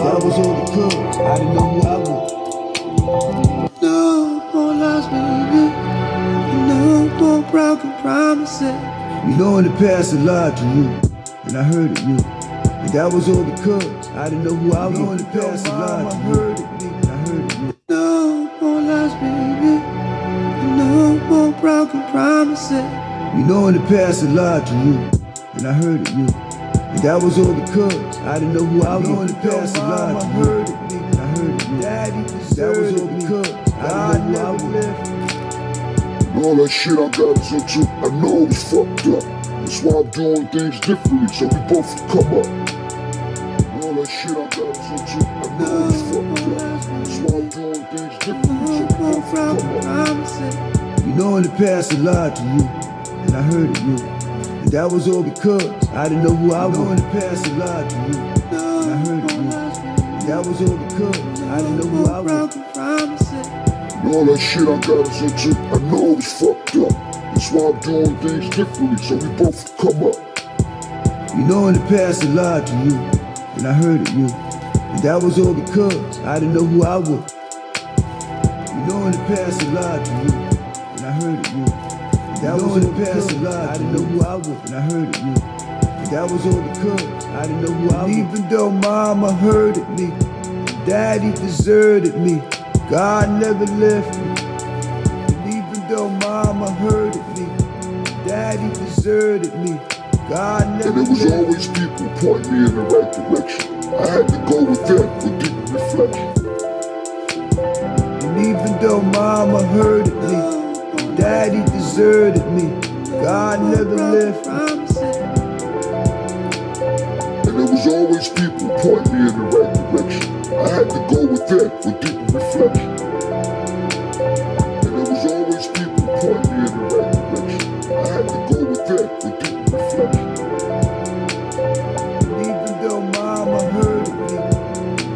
I was only cause I didn't know who I was. No more lies, baby. No more broken promises. You know in the past I lied to you, and I hurt you. And that was all because I didn't know who I was. You know in the past I lied to you, and I hurt you. No more lies, baby. No more broken promises. You know in the past I lied to you, and I hurt you. And that was all because I didn't know who I was. You know in the past I lied to you, and I hurt you. Daddy That was all because I didn't know who I was. And all that shit I got us into, I know it was fucked up. That's why I'm doing things differently, so we both come up. And all that shit I got us into, I know it was fucked up. That's why I'm doing things differently, so we both come up. You know in the past I lied to you, and I hurt you. And that was all because I didn't know who I was. You in the past I lied to you, and I hurt you. And that was all because I didn't know who I was. And all that shit I got us into, I know it was fucked up. That's why I'm doing things differently, so we both come up. You know in the past I lied to you, and I hurt you. And that was all because I didn't know who I was. You know in the past I lied to you, and I hurt you. And that was all because I lied, I didn't know who I was, and I you. That was all because I didn't know who I was. Even though mama hurted me, daddy deserted me, God never left me. And even though mama hurted me, daddy deserted me, God never And there was always people pointing me in the right direction. I had to go with them for deep reflection. And even though mama hurted me, daddy deserted me, God never left me. Was always people pointing me in the right direction. I had to go with for deep reflection. And there was always people pointing me in the right direction. I had to go with them for deep reflection. Even though mama hurted me,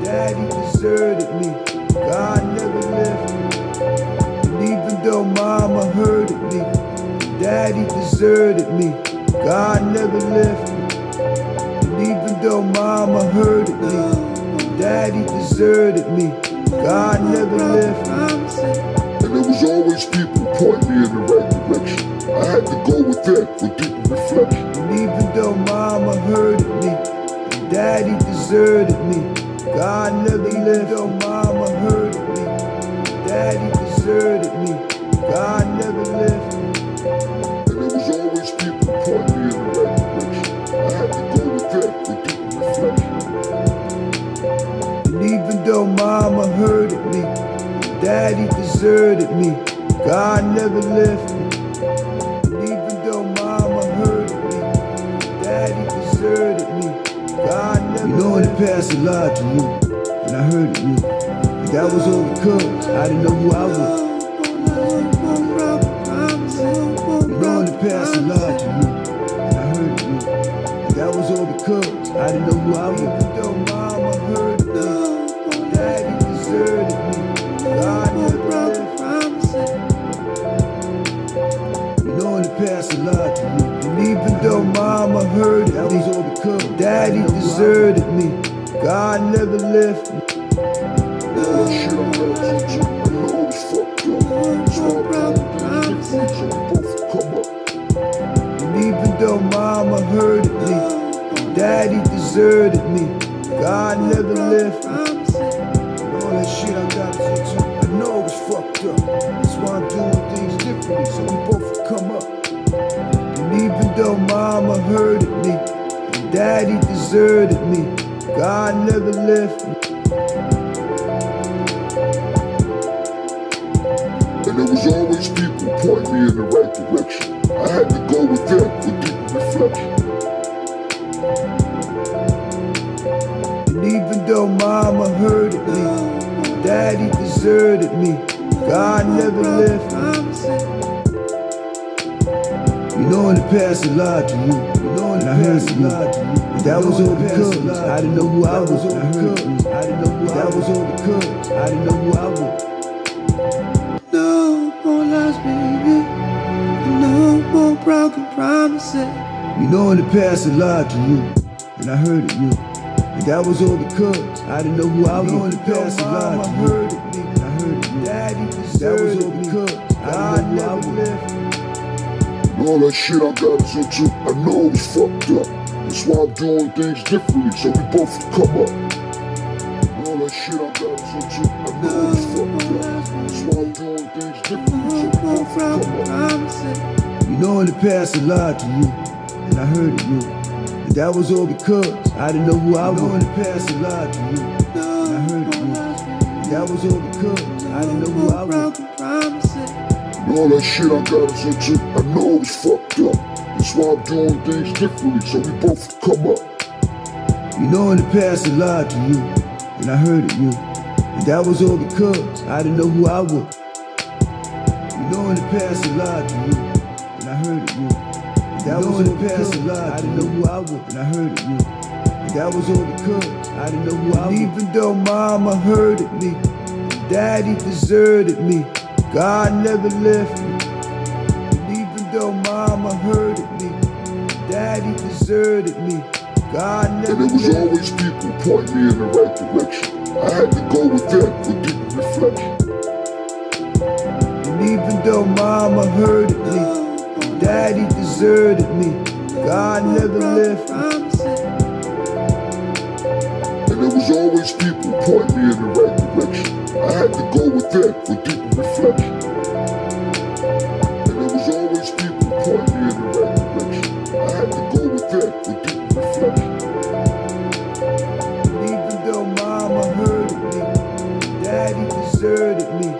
daddy deserted me, God never left me. And even though mama hurted me, daddy deserted me, deserted me, God never left me. And there was always people pointing me in the right direction. I had to go with them for deep reflection. And even though mama hurted me, and daddy deserted me, God never left. Though mama hurted me, and daddy deserted me, daddy deserted me, God never left me. And even though mama hurted me, daddy deserted me, God never You know in the past I lied to you, and I hurted you. And that was all because I didn't know who I was. No more broken promises. You know in the past I lied to you, and I hurt you. And that was all because I didn't know who I was. Past I lied to you. And even though mama hurted that was because daddy deserted me, God never left me. I I. And even though mama hurted me, daddy deserted me, God never left me. All that shit I got even though mama hurted me, and daddy deserted me, God never left me. And there was always people pointing me in the right direction. I had to go with them for deep reflection. And even though mama hurted me, daddy deserted me, God never left me. You know in the past I lied to you. You know in the past I lied to you. And that was all because I didn't know who I was. I hurt you. I didn't know who That was all because I didn't know who I was. No more lies, baby. No more broken promises. You know in the past I lied to you. And I hurted you. And that was all because I didn't know who I was. You know in the past, a mama lot heard that shit I got us into, I know it's fucked up. That's why I'm doing things differently, so we both come up. All that shit I got us into, I know it's fucked up. That's why I'm doing things differently, so we both come up. You know in the past I lied to you, and I heard it you. And that was all because I didn't know who I was. You know in the past I lied to you, and I heard it you. And that was all because I didn't know who I was. Broken promises. And all that shit I got us into, I know it's fucked up. That's why I'm doing things differently, so we both come up. You know in the past I lied to you, and I heard it you. And that was all because I didn't know who I was. You know in the past I lied to you, and I heard it you. And that was all because I didn't know who I was, and I heard it you. And that was all because I didn't know who I was. And even though mama hurted me, daddy deserted me, God never left me. And even though mama hurted me, daddy deserted me, God never And it was left me. always people pointing me in the right direction. I had to go with them for deeper reflection. And even though mama hurted me, daddy deserted me, God never left me. And it was always people pointing me in the right go with them for deeper reflection. And it was always people pointing me in the right direction. I had to go with them for deeper reflection. Even though mama hurted me, daddy deserted me,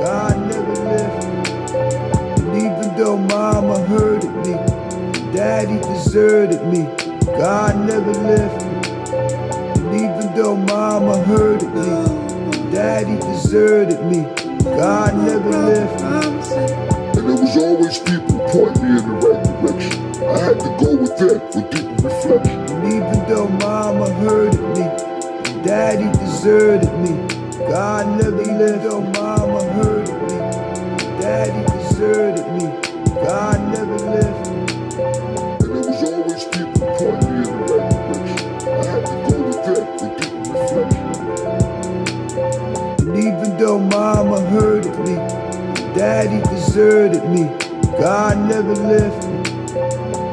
God never left me. And even though mama hurted me, daddy deserted me, God never left deserted me, God never left me. And it was always people pointing me in the right direction. I had to go with them for deeper reflection. And even though mama hurted me, daddy deserted me, God never left. Though mama hurted me, daddy deserted me, God never left Though mama hurted me, daddy deserted me, God never left me.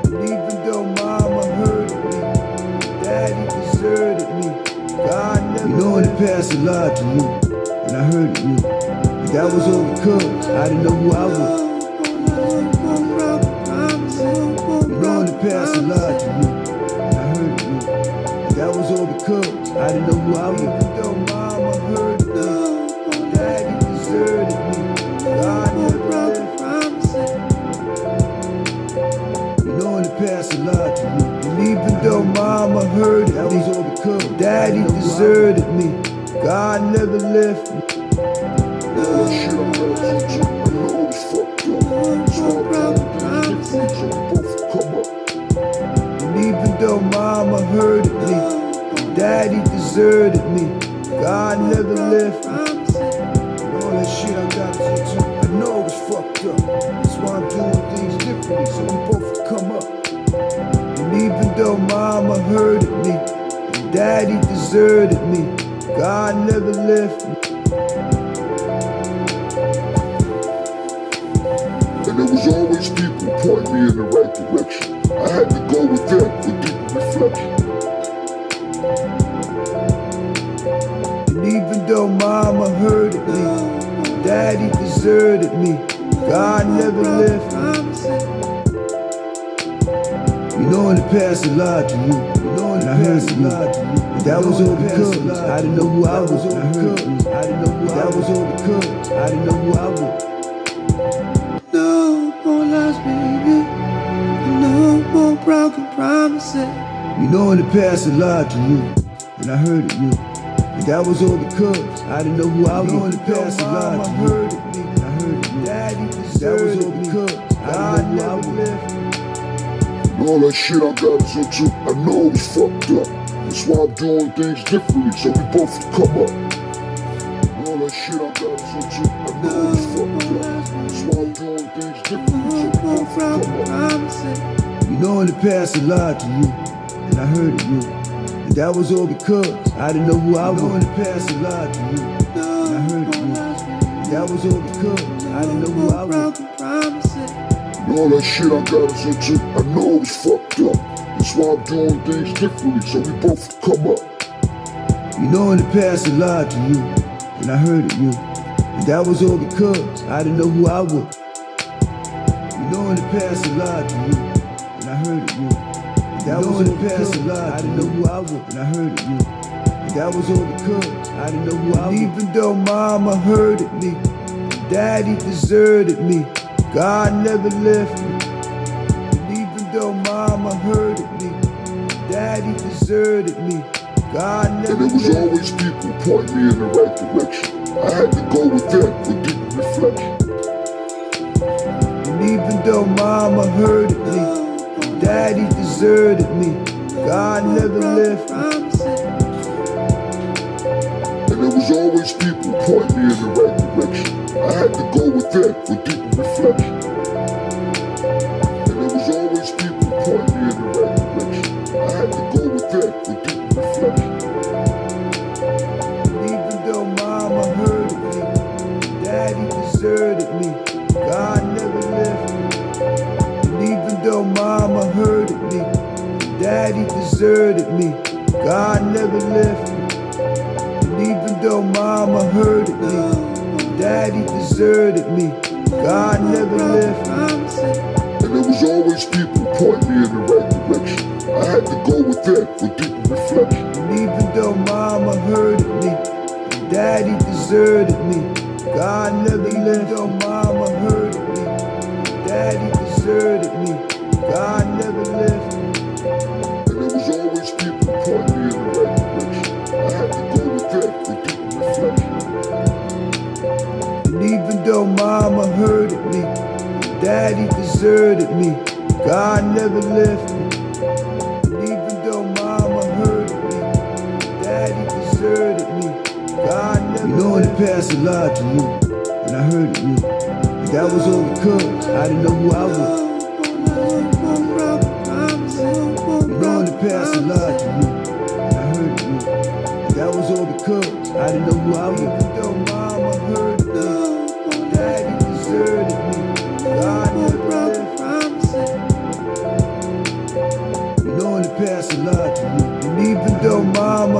And even though mama hurted me, daddy deserted me, God never You know in the past I lied to you, and I heard it you. And that was all because I didn't know who I was. You know in the past I lied to you, and I heard it you. And that was all because I didn't know who I was. Though mama hurted that me, was all because daddy I didn't know who I was. deserted me, God never left me. All that shit I got us into, I know it's fucked up. That's why I'm doing things differently, so we both can come up. And even though mama hurted me, daddy deserted me, God never left even though mama hurted me, daddy deserted me, God never left me. And there was always people pointing me in the right direction. I had to go with them for deeper reflection. And even though mama hurted me, daddy deserted me, God never left me. You know in the past I lied to you, you know in the past I lied to you. That was all because I didn't know who I was. I heard you. I didn't know who I. That was all because I didn't know who I was. No more lies, baby. No more broken promises. You know in the past I lied to you, and I heard it you. And that was all because I didn't know who I was. You know in the past I lied to you, hurted me, and I heard it you. daddy That was all because I didn't know who I was. Left me. And all that shit I got us into, I know it's fucked up. That's why I'm doing things differently, so we both come up. All that shit I got us into, I know it's fucked up. That's why I'm doing things differently, so we both come up. You know in the past I lied to you, and I heard it you. And that was all because I didn't know who I was. in the past a lot to you. And I heard it you. And that was all because I didn't know who I was. And all that shit I got us into, I know it was fucked up. That's why I'm doing things differently, so we both come up. You know in the past a lot to you, and I heard it you. And that was all because I didn't know who I was. You know in the past a lot to you, and I heard it you. And that you was in the past a lot, I didn't know who I was, and I heard it you. And that was all because I didn't know who I was. Even though mama hurted me, daddy deserted me, God never left me. And even though mama hurted me, daddy deserted me, God never And it was always people pointing me in the right direction. I had to go with them for deep reflection. And even though mama hurted me, daddy deserted me, God never left me. Was always people pointing me in the right direction. I had to go with them for deep reflection. And it was always people pointing me in the right direction. I had to go with them for deep reflection. Even though mama hurted me, daddy deserted me, God never left me. And even though mama hurted me, daddy deserted me, God never left me. Though mama hurted me, daddy deserted me, God never left me. And it was always people pointing me in the right direction. I had to go with them for deep reflection. And even though mama hurted me, daddy deserted me, God never left. Though mama hurted me, daddy deserted me, Though mama hurted me, daddy deserted me, God never left me. And even though mama hurted me, daddy deserted me, God never You know in the past a lot to you, and I heard it you. And that was all because I didn't know who I was. You know in the past a lot to you, and I heard it you. And that was all because I didn't know who I was.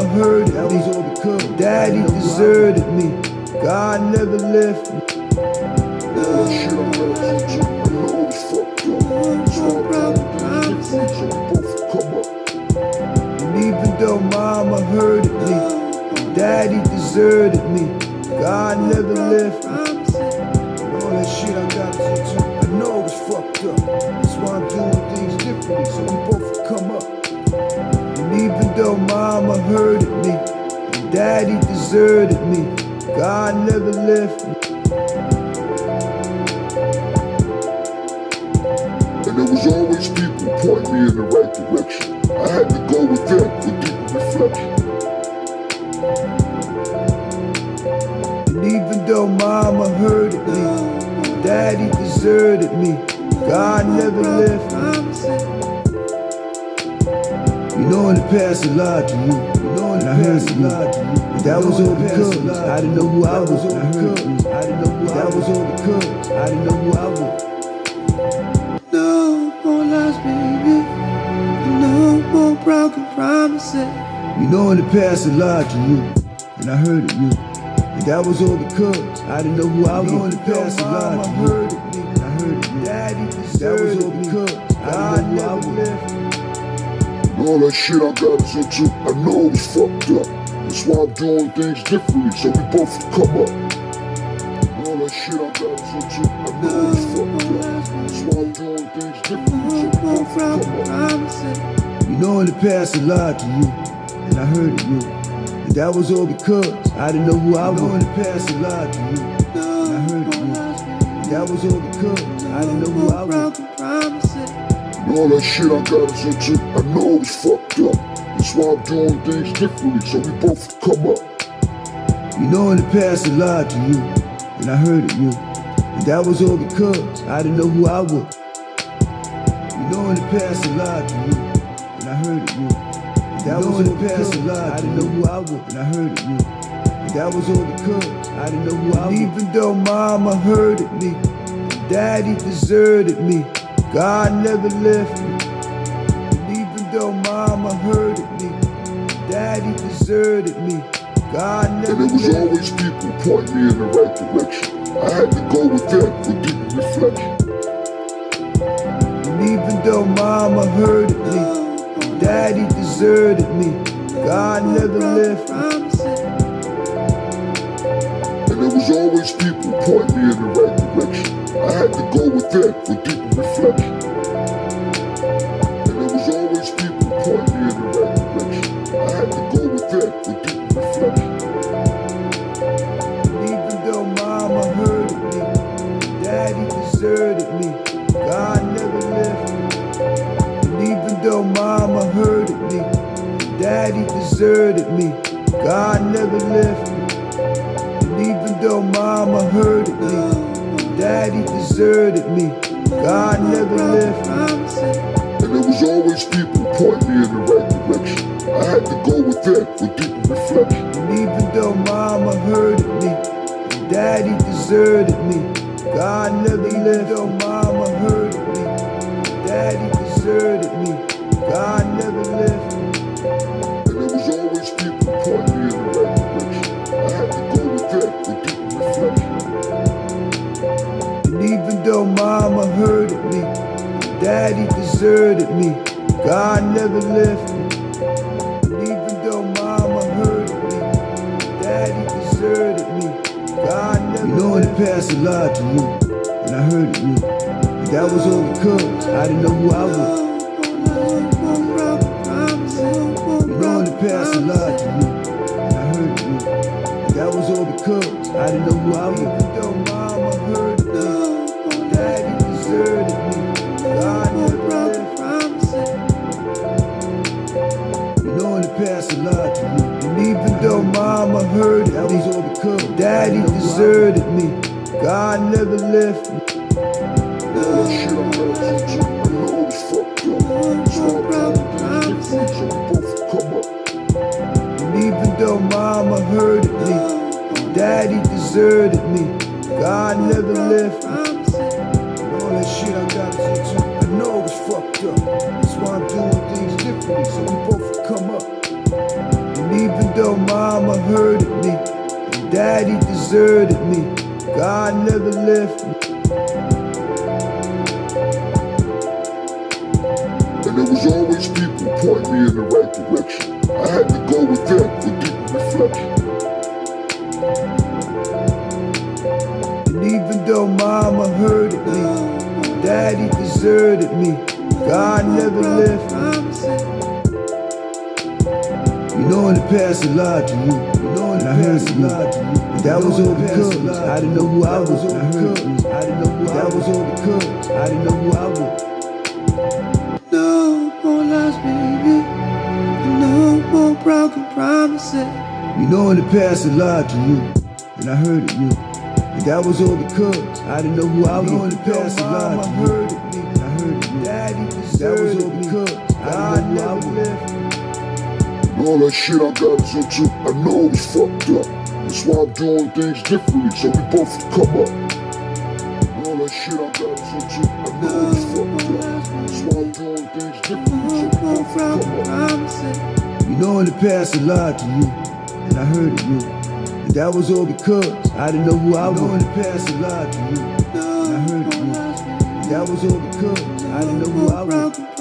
Mama hurted that was all because daddy I I deserted me, God never left me. I I. And even though mama hurted me, daddy deserted me, God never left me. All that shit I got though mama hurted me, daddy deserted me, God never left me. And there was always people pointing me in the right direction. I had to go with them for deep reflection. And even though mama hurted me, daddy deserted me, God never left me. You know in the past a lot to you, you know in a lot to you. And that was all because I didn't know who I was. I heard you. I didn't know who I was. That was all because I didn't know who I was. No more lies, baby. No more broken promises. You know in the past a lot to you, and I heard it you. And that was all because I didn't know who I was. You know in the past a lot to you, and I heard it you. daddy That was all because I didn't know who I was. Left me. And all that shit I got us into, I know it was fucked up. That's why I'm doing things differently, so we both come up. All that shit I got us into, I know it was fucked up. That's why I'm doing things differently, so we both come up. You know in the past a lot to you, and I heard it you. And that was all because I didn't know who I was. You know in the past a lot to you, and I heard it you. And that was all because I didn't know who I was. And all that shit I got us into, I know it was fucked up. That's why I'm doing things differently, so we both come up. You know in the past a lot to you, and I heard it you. And that was all because I didn't know who I was. You know in the past a lot to you, and I heard it you. And That was in the past a lot. I didn't know who I was, and I heard it, you. And that was all because I didn't know who I was. Even though mama hurted me, daddy deserted me, God never left me. And even though mama hurted me, daddy deserted me, God never And it was always people pointing me in the right direction. I had to go with them for deep reflection. And even though mama hurted me, daddy deserted me, God never left me. Was always people pointing me in the right direction. I had to go with them for deep reflection. And there was always people pointing me in the right direction. I had to go with them for deep reflection. Even though mama hurted me, daddy deserted me, God never left me. And even though mama hurted me, daddy deserted me, God never left me. Though mama hurted me, daddy deserted me, God never left me. And there was always people pointing me in the right direction. I had to go with them for deep reflection. And even though mama hurted me, daddy deserted me, God never left. Though mama hurted me, daddy deserted me, even though mama hurted me, daddy deserted me, God never left me. And even though mama hurted me, daddy deserted me, God never You know in the past a lot to you, and I heard it you. And that was all because I didn't know who I was. You know in the past a lot to you, and I heard you. And that was all because I didn't know who I was. Hurted that all daddy deserted me, God never left me. And even though mama hurted me, daddy deserted me, God never left me. Even though mama hurted me, and daddy deserted me, God never left me. And there was always people pointing me in the right direction. I had to go with them for deep reflection. And even though mama hurted me, daddy deserted me, God never left me. You know in the past a lot to you. You know in the past a lot to you. And that was all because I didn't know who I was. I heard you. I didn't know who That was all because I didn't know who I was. No more lies, baby. No more broken promises. You know in the past a lot to you. And I heard it you. And that was all because I didn't know who I was. You know in the past a lot to you. And I heard it you. Daddy that was all because I didn't know who I was. All that shit I got us into, I know it's fucked up. That's why I'm doing things differently so we both come up. All that shit I got us into, I know it's fucked up. That's why I'm doing things differently so we both come up. You know in the past a lot to you, and I heard it you. And that was all because I didn't know who I was. You know in the past a lot to you, and I heard it you. And that was all because I didn't know who I was.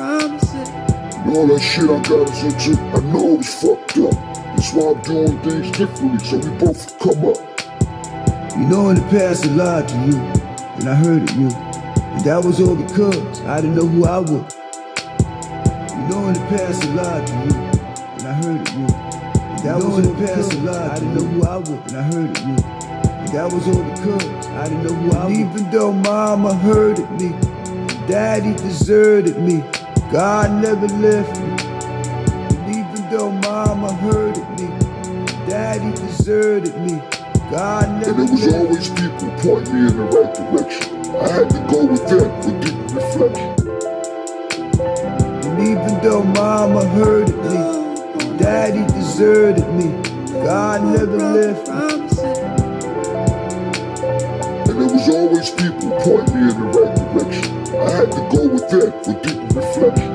And all that shit I got us into, I know it's fucked up. That's why I'm doing things differently so we both come up. You know in the past a lot to you, and I heard it you. And that was all because I didn't know who I was. You know in the past a lot to you, and I heard it you. And that was all past a lot. I didn't know who I was, and I heard it you. And that was all because I didn't know who I was. Even though mama hurted me, daddy deserted me, God never left me. And even though mama hurted me, daddy deserted me, God And never there was always people pointing me in the right direction. I had to go with them for deep reflection. And even though mama hurted me, Daddy deserted me. God never left me. Promises. And there was always people pointing me in the right direction. I had to go with them for deeper reflection.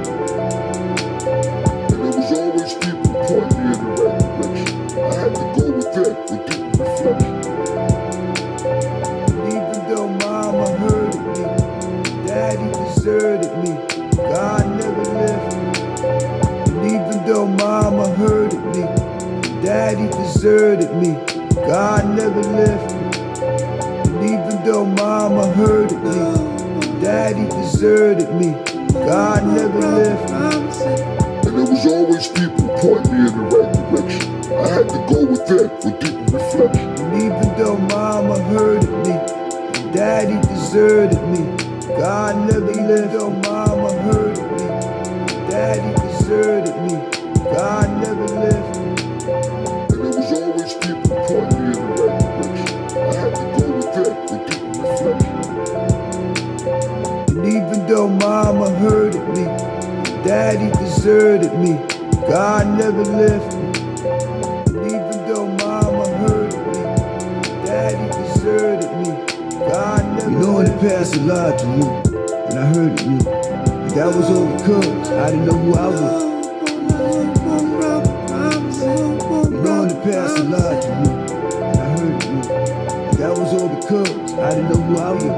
Deserted me. God never left me. And there was always people pointing me in the right direction. I had to go with them for deeper reflection. And even though mama hurted me, daddy deserted me. God never left. Deserted me. God never left me. And even though mama hurted me, daddy deserted me. God never You know in the past I lied to you, and I hurted you. And that was all because I didn't know who I was. You know in the past I lied to you, and I hurted you. And that was all because I didn't know who I was.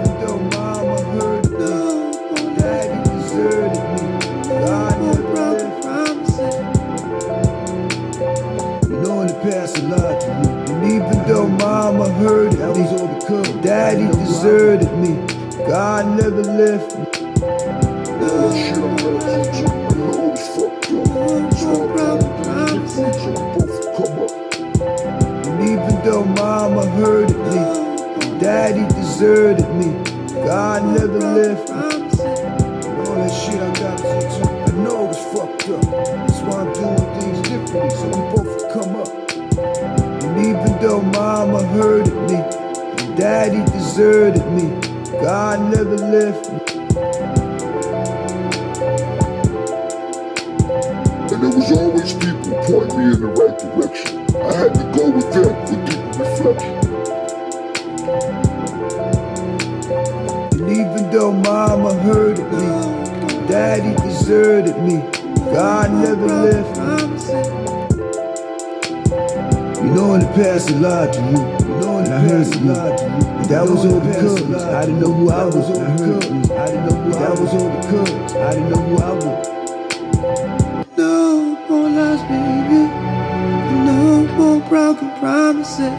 Deserted me. God never left me. And even though mama hurted me, daddy deserted me. God never left me. All that shit I got I know it's fucked up. That's why I'm doing things differently so we both come up. And even though mama hurted me, daddy deserted me. God never left me. And there was always people pointing me in the right direction. I had to go with them for deeper reflection. And even though mama hurted me, daddy deserted me. God never left me. You know in the past I lied to you. You know the past I to you. And that was all because I didn't know who I was. I heard you. I didn't know who that was all because I didn't know who I was. No more lies, baby. No more broken promises.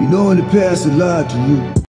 You know in the past I lied to you.